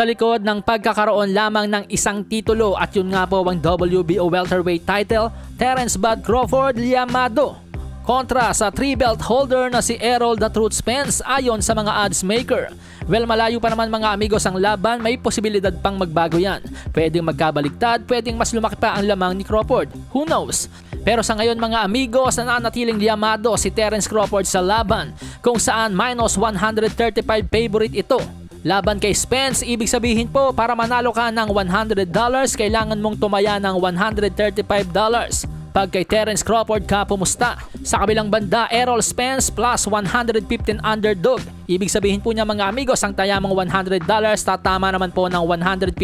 sa likod ng pagkakaroon lamang ng isang titulo at yun nga po ang WBO welterweight title, Terence Bud Crawford Liamado kontra sa 3-belt holder na si Errol The Truth Spence ayon sa mga odds maker. Well, malayo pa naman mga amigos ang laban, may posibilidad pang magbago yan. Pwedeng magkabaligtad, pwedeng mas lumaki pa ang lamang ni Crawford. Who knows? Pero sa ngayon mga amigos, nananatiling liyamado si Terence Crawford sa laban kung saan minus 135 favorite ito. Laban kay Spence, ibig sabihin po para manalo ka ng $100, kailangan mong tumaya ng $135. Pag kay Terence Crawford ka pumusta. Sa kabilang banda, Errol Spence plus 115 underdog. Ibig sabihin po niya mga amigos, ang taya mong $100, tatama naman po ng $115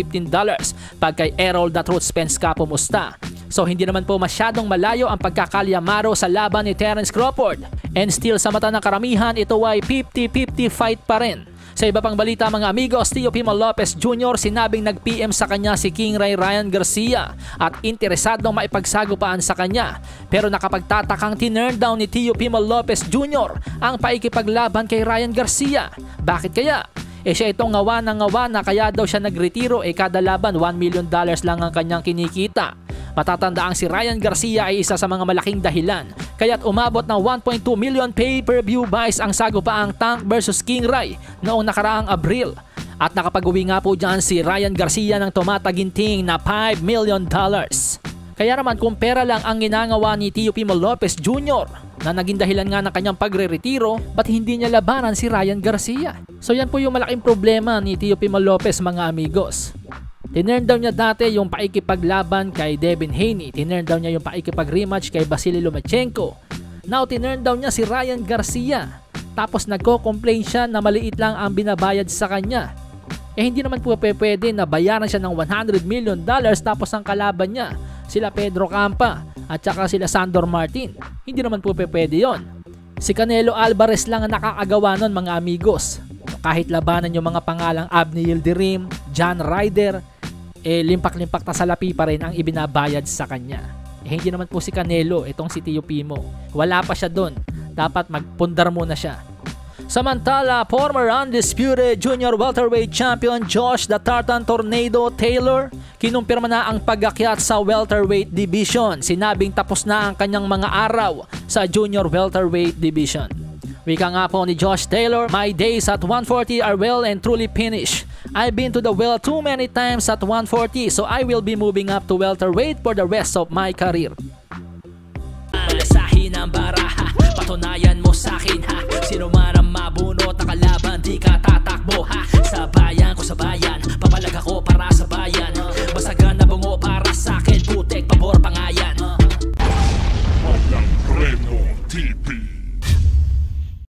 pag kay Errol The Truth Spence ka pumusta. So hindi naman po masyadong malayo ang pagkakalyamaro sa laban ni Terence Crawford. And still sa mata ng karamihan, ito ay 50-50 fight pa rin. Sa iba pang balita mga amigos, Tio Pimo Lopez Jr. sinabing nag-PM sa kanya si King Ray Ryan Garcia at interesadong maipagsagupaan sa kanya. Pero nakapagtatakang tinurn down ni Tio Pimo Lopez Jr. ang paikipaglaban kay Ryan Garcia. Bakit kaya? Eh siya itong ngawa ng ngawa na kaya daw siya nagretiro eh kada laban 1 million dollars lang ang kanyang kinikita. Matatandaang si Ryan Garcia ay isa sa mga malaking dahilan kaya't umabot ng 1.2 million pay-per-view buys ang sagupaang Tank vs King Ray noong nakaraang Abril. At nakapag-uwi nga po dyan si Ryan Garcia ng tumataginting na 5 million dollars. Kaya naman kung pera lang ang ginagawa ni Tio Pimo Lopez Jr. na naging dahilan nga ng kanyang pagre-retiro, ba't hindi niya labanan si Ryan Garcia? So yan po yung malaking problema ni Tio Pimo Lopez mga amigos. Tinurn down niya dati yung paikipaglaban kay Devin Haney. Tinurn down niya yung paikipag-rematch kay Vasily Lomachenko. Now, tinurn down niya si Ryan Garcia. Tapos nagko-complain siya na maliit lang ang binabayad sa kanya. Eh hindi naman po pwede na bayaran siya ng 100 million dollars tapos ang kalaban niya sila Pedro Campa at saka sila Sandor Martin. Hindi naman po pwede yon. Si Canelo Alvarez lang ang nakakagawa nun mga amigos. Kahit labanan yung mga pangalang Abni Yildirim, John Ryder, eh limpak-limpak na salapi pa rin ang ibinabayad sa kanya. Eh, hindi naman po si Canelo, itong si Tio Pimo. Wala pa siya doon. Dapat magpundar muna siya. Samantala, former undisputed junior welterweight champion Josh the Tartan Tornado Taylor kinumpirma na ang pagakyat sa welterweight division. Sinabing tapos na ang kanyang mga araw sa junior welterweight division. Wika nga po ni Josh Taylor, My days at 140 are well and truly finished. I've been to the well too many times at 140 so I will be moving up to welterweight for the rest of my career. Malasahin ang baraha Patunayan mo sa akin ha Sino man ang mabunot na kalaban